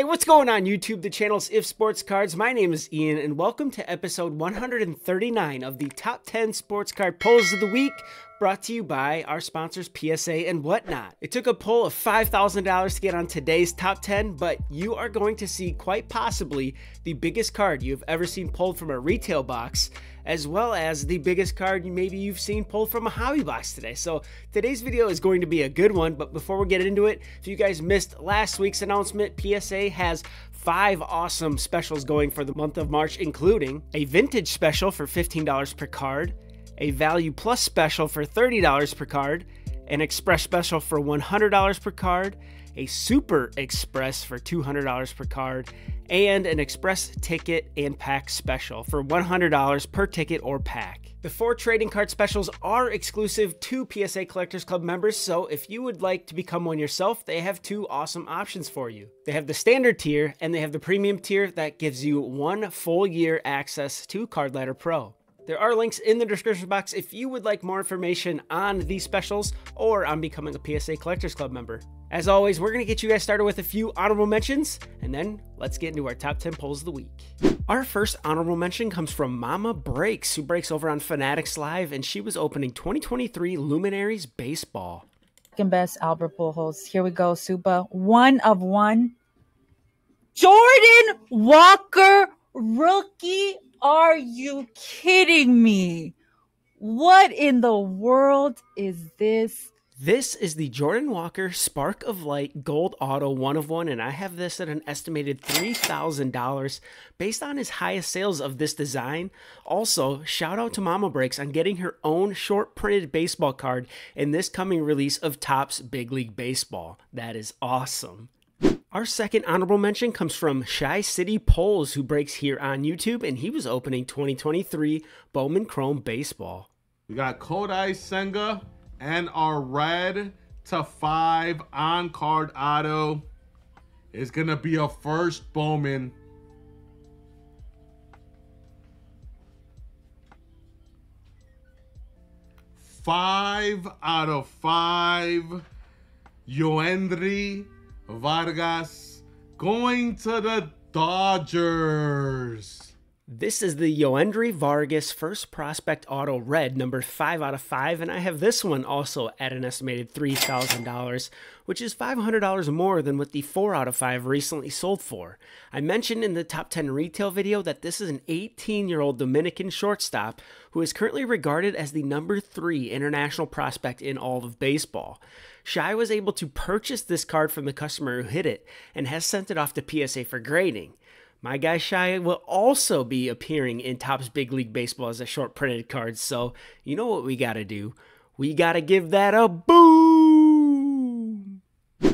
Hi, what's going on YouTube? The channel's If Sports Cards. My name is Ian, and welcome to episode 139 of the Top 10 Sports Card Pulls of the Week, brought to you by our sponsors PSA and whatnot. It took a poll of $5,000 to get on today's top 10, but you are going to see quite possibly the biggest card you've ever seen pulled from a retail box as well as the biggest card maybe you've seen pulled from a hobby box today. So today's video is going to be a good one, but before we get into it, if you guys missed last week's announcement, PSA has five awesome specials going for the month of March, including a vintage special for $15 per card, a value plus special for $30 per card, an express special for $100 per card, a super express for $200 per card, and an express ticket and pack special for $100 per ticket or pack. The four trading card specials are exclusive to PSA Collectors Club members, so if you would like to become one yourself, they have two awesome options for you. They have the standard tier and they have the premium tier that gives you one full year access to Card Ladder Pro. There are links in the description box if you would like more information on these specials or on becoming a PSA Collectors Club member. As always, we're going to get you guys started with a few honorable mentions, and then let's get into our top 10 polls of the week. Our first honorable mention comes from Mama Breaks, who breaks over on Fanatics Live, and she was opening 2023 Luminaries Baseball. Second best, Albert Pujols. Here we go, Supa. One of one. Jordan Walker, rookie. Are you kidding me? What in the world is this this is the Jordan Walker Spark of Light Gold Auto 1 of 1, and I have this at an estimated $3,000 based on his highest sales of this design. Also, shout out to Mama Breaks on getting her own short printed baseball card in this coming release of Topps Big League Baseball. That is awesome. Our second honorable mention comes from Shy City Poles, who breaks here on YouTube, and he was opening 2023 Bowman Chrome Baseball. We got Kodai Senga and our red to five on card auto is going to be a first Bowman. Five out of five. Yoendry Vargas going to the Dodgers. This is the Yoendry Vargas First Prospect Auto Red, number 5 out of 5, and I have this one also at an estimated $3,000, which is $500 more than what the 4 out of 5 recently sold for. I mentioned in the top 10 retail video that this is an 18 year old Dominican shortstop who is currently regarded as the number 3 international prospect in all of baseball. Shy was able to purchase this card from the customer who hit it and has sent it off to PSA for grading. My guy Shy will also be appearing in Topps Big League Baseball as a short printed card. So, you know what we got to do? We got to give that a boom.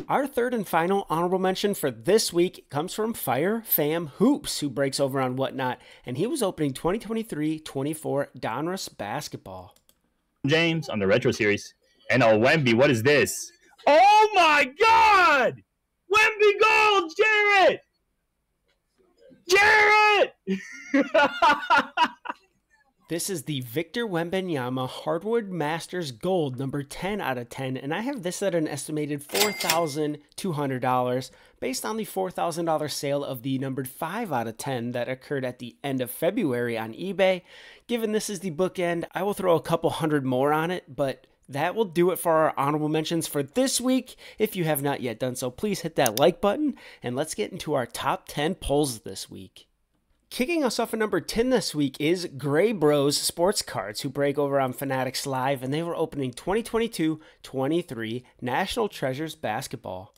Our third and final honorable mention for this week comes from Fire Fam Hoops, who breaks over on Whatnot, and he was opening 2023 24 Donruss basketball. James on the Retro Series. And oh, Wemby, what is this? Oh my God! Wemby Gold, Jarrett! Jarrett! this is the Victor Wembanyama Hardwood Masters Gold number 10 out of 10, and I have this at an estimated $4,200 based on the $4,000 sale of the numbered 5 out of 10 that occurred at the end of February on eBay. Given this is the bookend, I will throw a couple hundred more on it, but that will do it for our honorable mentions for this week. If you have not yet done so, please hit that like button and let's get into our top 10 polls this week. Kicking us off at number 10 this week is Gray Bros Sports Cards, who break over on Fanatics Live, and they were opening 2022 23 National Treasures Basketball.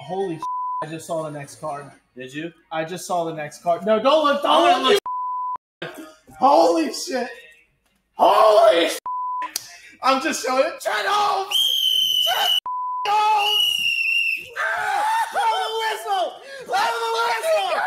Holy I just saw the next card. Did you? I just saw the next card. No, don't look, don't look. Holy shit. Holy shit. I'm just showing it. Chet Holmgren! Chet Holmgren! Blow the whistle! Blow the whistle!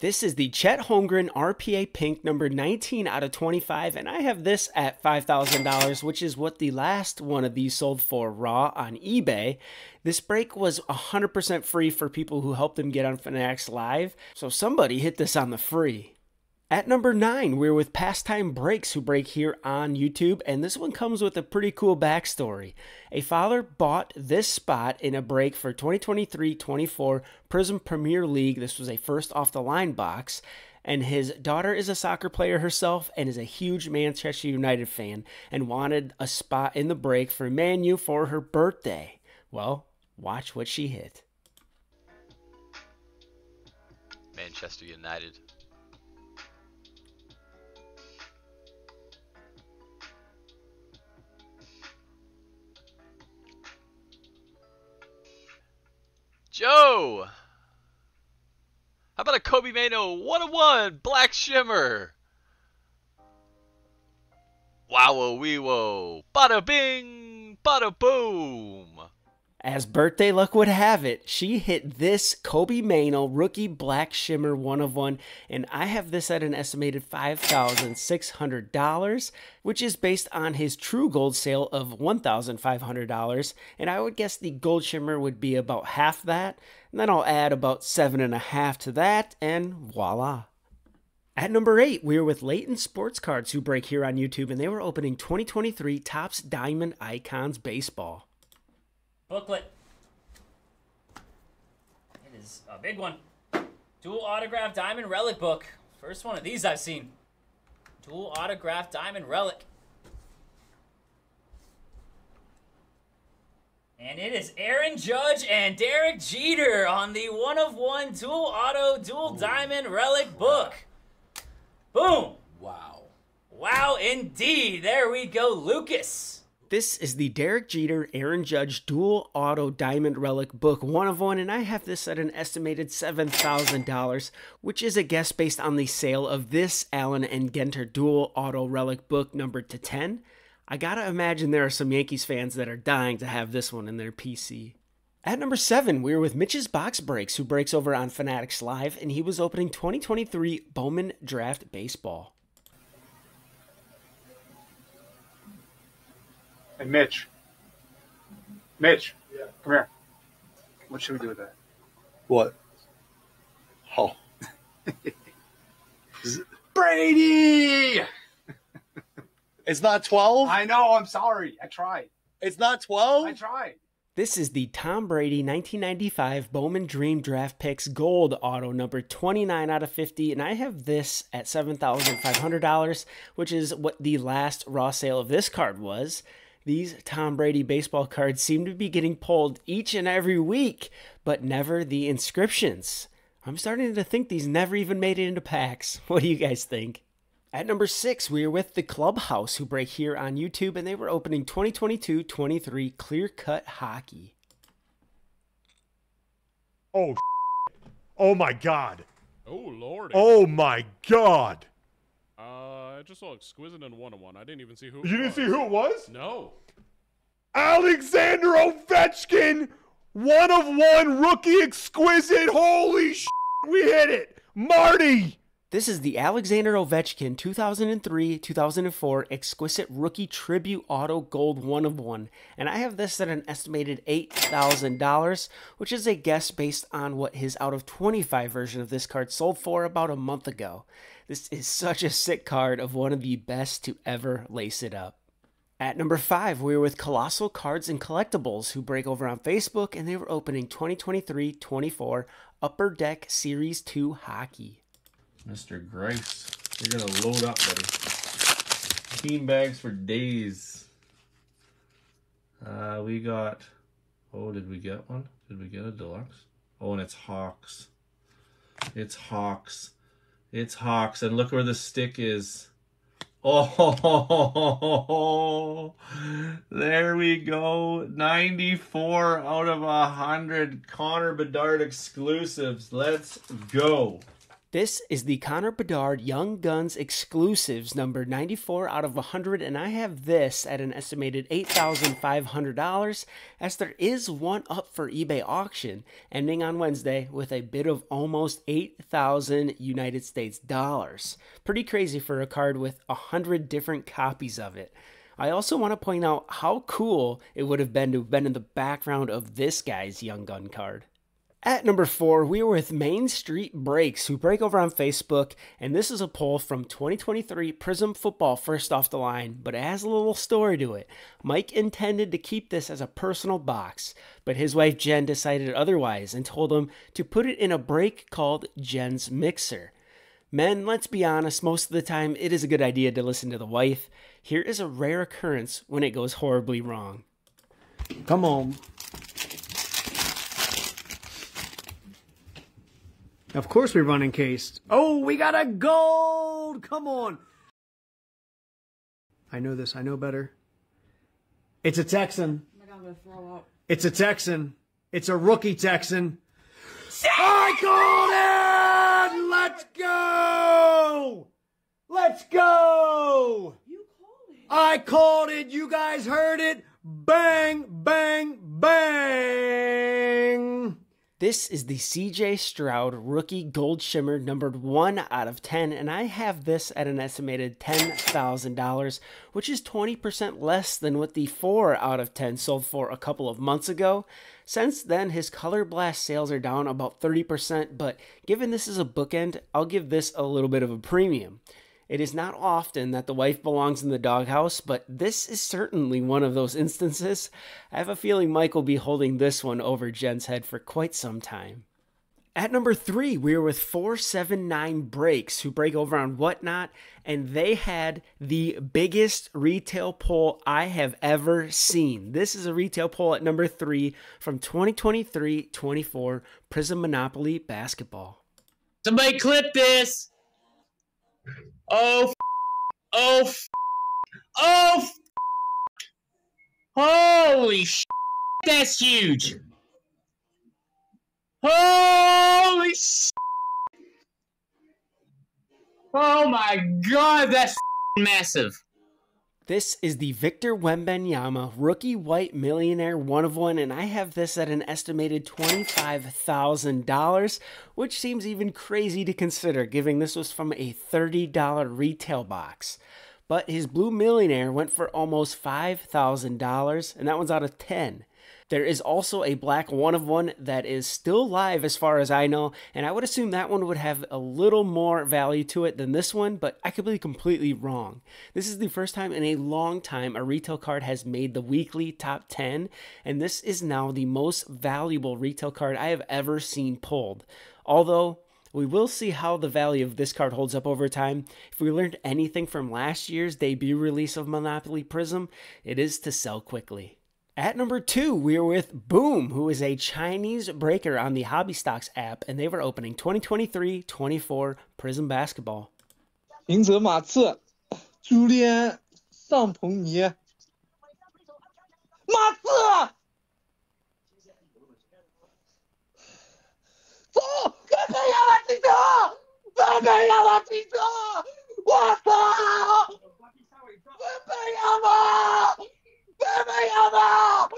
This is the Chet Holmgren RPA Pink number 19 out of 25, and I have this at $5,000, which is what the last one of these sold for raw on eBay. This break was 100% free for people who helped them get on Fanatics Live, so somebody hit this on the free. At number nine, we're with Pastime Breaks, who break here on YouTube, and this one comes with a pretty cool backstory. A father bought this spot in a break for 2023 24 Prizm Premier League. This was a first off the line box, and his daughter is a soccer player herself and is a huge Manchester United fan and wanted a spot in the break for Manu for her birthday. Well, watch what she hit. Manchester United. How about a Kobbie Mainoo 101 Black Shimmer? Wow, wee whoa. Bada bing, bada boom. As birthday luck would have it, she hit this Kobbie Mainoo rookie black shimmer one of one, and I have this at an estimated $5,600, which is based on his true gold sale of $1,500. And I would guess the gold shimmer would be about half that, and then I'll add about seven and a half to that, and voila. At number eight, we are with Leighton Sports Cards, who break here on YouTube, and they were opening 2023 Topps Diamond Icons Baseball. Booklet. It is a big one. Dual autograph diamond relic book. First one of these I've seen. Dual autograph diamond relic. And it is Aaron Judge and Derek Jeter on the one of one dual auto dual diamond relic book. Boom. Wow. Wow, indeed. There we go, Lucas. This is the Derek Jeter Aaron Judge Dual Auto Diamond Relic Book one of one, and I have this at an estimated $7,000, which is a guess based on the sale of this Allen & Ginter Dual Auto Relic Book numbered to 10. I gotta imagine there are some Yankees fans that are dying to have this one in their PC. At number seven, we're with Mitch's Box Breaks, who breaks over on Fanatics Live, and he was opening 2023 Bowman Draft Baseball. Hey, Mitch. Mitch. Come here. What should we do with that? What? Oh. oh. Brady! It's not 12? I know, I'm sorry. I tried. It's not 12? I tried. This is the Tom Brady 1995 Bowman Dream Draft Picks Gold Auto number 29 out of 50, and I have this at $7,500, which is what the last raw sale of this card was. These Tom Brady baseball cards seem to be getting pulled each and every week, but never the inscriptions. I'm starting to think these never even made it into packs. What do you guys think? At number six, we are with the Clubhouse, who break here on YouTube, and they were opening 2022 23 Clear Cut Hockey. Oh, oh my God. Oh Lord. Oh my God. I just saw exquisite and one on one. I didn't even see who. it You didn't was. see who it was? No. Alexander Ovechkin, one of one rookie exquisite. Holy sh! We hit it. Marty. This is the Alexander Ovechkin 2003 2004 Exquisite Rookie Tribute Auto Gold 1 of 1, and I have this at an estimated $8,000, which is a guess based on what his out of 25 version of this card sold for about a month ago. This is such a sick card of one of the best to ever lace it up. At number five, we were with Colossal Cards and Collectibles, who break over on Facebook, and they were opening 2023 24 Upper Deck Series 2 Hockey. Mr. Grace, you're gonna load up, buddy. Bean bags for days. Uh, we got. Oh, did we get one? Did we get a deluxe? Oh, and it's Hawks. It's Hawks. It's Hawks, and look where the stick is. Oh, there we go. 94 out of 100 Connor Bedard exclusives. Let's go. This is the Connor Bedard Young Guns Exclusives number 94 out of 100, and I have this at an estimated $8,500 as there is one up for eBay auction ending on Wednesday with a bid of almost 8,000 United States dollars. Pretty crazy for a card with 100 different copies of it. I also want to point out how cool it would have been to have been in the background of this guy's Young Gun card. At number four, we are with Main Street Breaks, who break over on Facebook, and this is a poll from 2023 Prizm Football first off the line, but it has a little story to it. Mike intended to keep this as a personal box, but his wife Jen decided otherwise and told him to put it in a break called Jen's Mixer. Men, let's be honest, most of the time it is a good idea to listen to the wife. Here is a rare occurrence when it goes horribly wrong. Come on. Of course we run encased. Oh, we got a gold! Come on. I know this. I know better. It's a Texan. It's a Texan. It's a rookie Texan. I called it! Let's go! Let's go! You called it. I called it. You guys heard it. Bang, bang, bang! This is the CJ Stroud rookie gold shimmer numbered 1 out of 10, and I have this at an estimated $10,000, which is 20% less than what the 4 out of 10 sold for a couple of months ago. Since then, his Color Blast sales are down about 30%, but given this is a bookend, I'll give this a little bit of a premium. It is not often that the wife belongs in the doghouse, but this is certainly one of those instances. I have a feeling Mike will be holding this one over Jen's head for quite some time. At number three, we are with 479 Breaks, who break over on Whatnot, and they had the biggest retail poll I have ever seen. This is a retail poll at number three from 2023 24 Prizm Monopoly Basketball. Somebody clip this. Oh, oh, oh, holy sh! That's huge. Holy sh! Oh my god, that's massive. This is the Victor Wembanyama rookie white millionaire one of one, and I have this at an estimated $25,000, which seems even crazy to consider, given this was from a $30 retail box. But his blue millionaire went for almost $5,000, and that one's out of 10. There is also a black one of one that is still live as far as I know, and I would assume that one would have a little more value to it than this one, but I could be completely wrong. This is the first time in a long time a retail card has made the weekly top 10, and this is now the most valuable retail card I have ever seen pulled. Although, we will see how the value of this card holds up over time. If we learned anything from last year's debut release of Monopoly Prizm, it is to sell quickly. At number two, we are with Boom, who is a Chinese breaker on the Hobby Stocks app, and they were opening 2023 24 Prizm Basketball. 明泽马刺、朱利安、尚鹏尼、马刺，走！干脆让我停车！干脆让我停车！我操！不要我！Give me a mouth!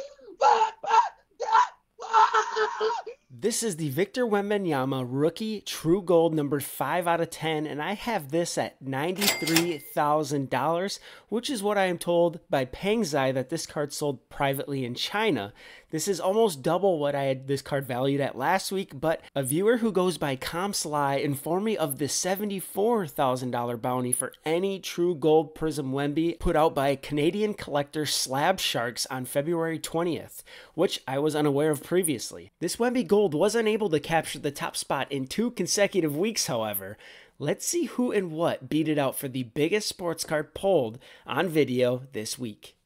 This is the Victor Wembanyama rookie True Gold number 5 out of 10, and I have this at $93,000, which is what I am told by Pengzai that this card sold privately in China. This is almost double what I had this card valued at last week, but a viewer who goes by ComSly informed me of the $74,000 bounty for any True Gold Prizm Wemby put out by Canadian collector Slab Sharks on February 20th, which I was unaware of previously. This Wemby Gold was unable to capture the top spot in two consecutive weeks, however. Let's see who and what beat it out for the biggest sports card pulled on video this week.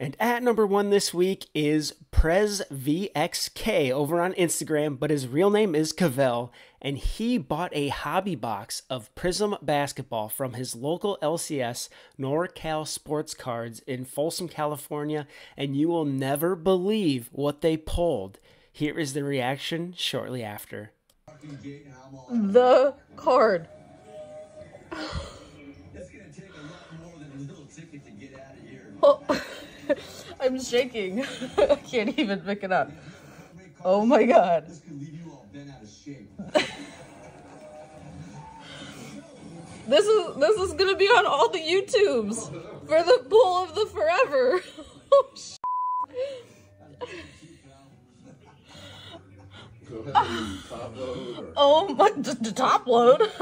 And at number one this week is Prez VXK over on Instagram, but his real name is Cavell, and he bought a hobby box of Prizm basketball from his local LCS NorCal Sports Cards in Folsom, California, and you will never believe what they pulled. Here is the reaction shortly after. The card. Oh, I'm shaking. I can't even pick it up. Oh my god. This is this is gonna be on all the YouTubes for the bull of the forever. Oh, Oh my, the, the top load.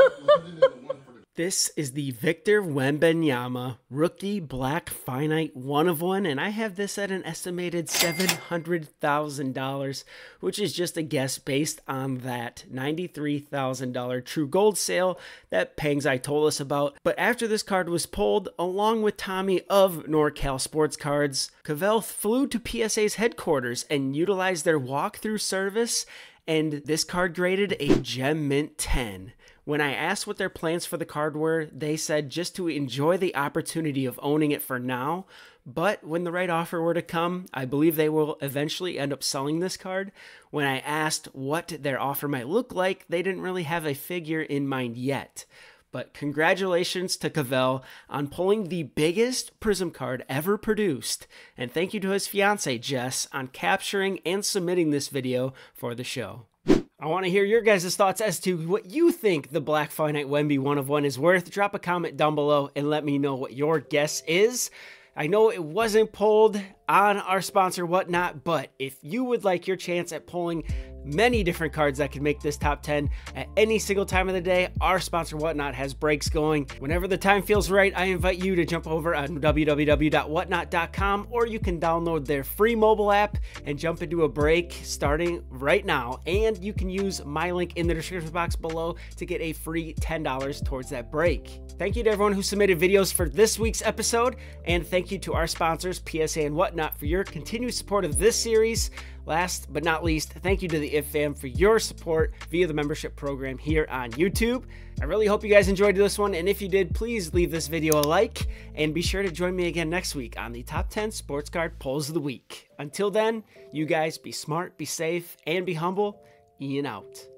This is the Victor Wembanyama rookie black finite one of one, and I have this at an estimated $700,000, which is just a guess based on that $93,000 true gold sale that Pangzai told us about. But after this card was pulled, along with Tommy of NorCal Sports Cards, Cavell flew to PSA's headquarters and utilized their walkthrough service, and this card graded a Gem Mint 10. When I asked what their plans for the card were, they said just to enjoy the opportunity of owning it for now. But when the right offer were to come, I believe they will eventually end up selling this card. When I asked what their offer might look like, they didn't really have a figure in mind yet. But congratulations to Cavell on pulling the biggest Prizm card ever produced. And thank you to his fiance, Jess, on capturing and submitting this video for the show. I want to hear your guys' thoughts as to what you think the Black Finite Wemby 1 of 1 is worth. Drop a comment down below and let me know what your guess is. I know it wasn't pulled on our sponsor, whatnot, but if you would like your chance at pulling many different cards that could make this top 10 at any single time of the day. Our sponsor, Whatnot, has breaks going. Whenever the time feels right, I invite you to jump over on www.whatnot.com or you can download their free mobile app and jump into a break starting right now. And you can use my link in the description box below to get a free $10 towards that break. Thank you to everyone who submitted videos for this week's episode, and thank you to our sponsors, PSA and Whatnot, for your continued support of this series. Last but not least, thank you to the IF fam for your support via the membership program here on YouTube. I really hope you guys enjoyed this one, and if you did, please leave this video a like, and be sure to join me again next week on the Top 10 Sports Card Pulls of the Week. Until then, you guys be smart, be safe, and be humble. Ian out.